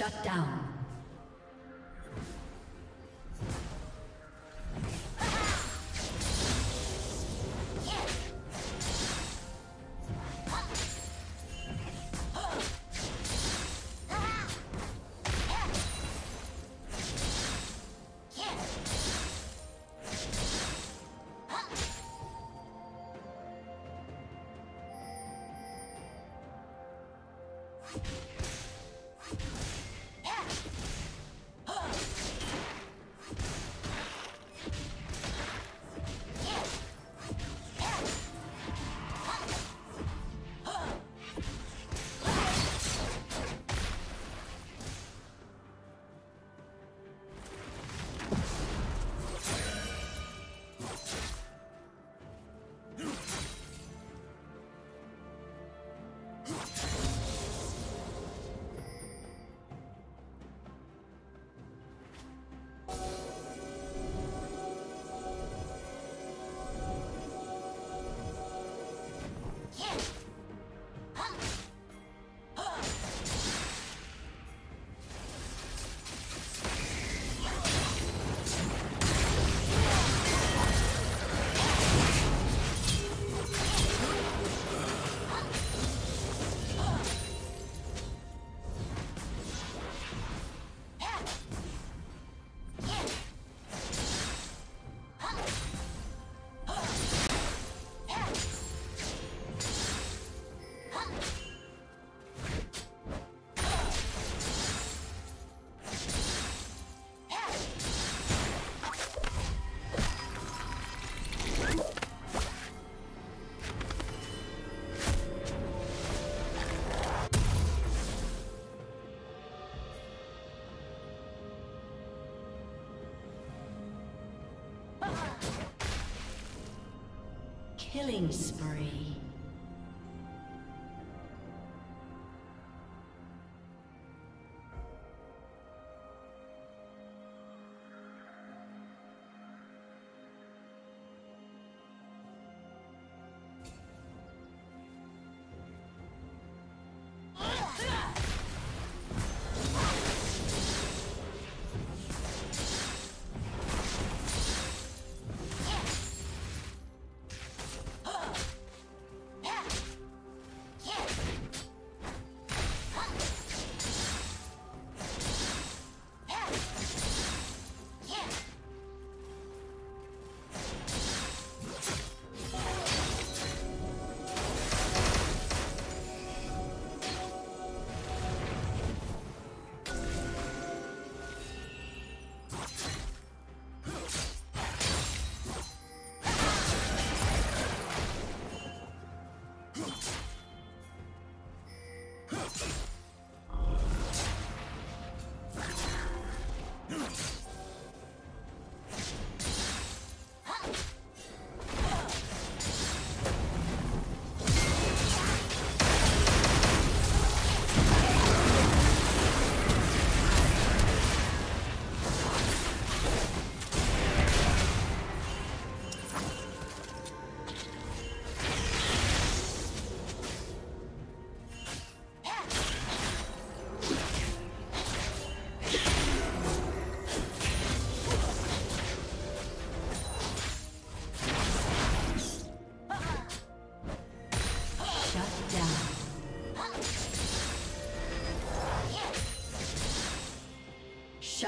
Shut down. you Killing spree.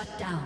Shut down.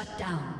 Shut down.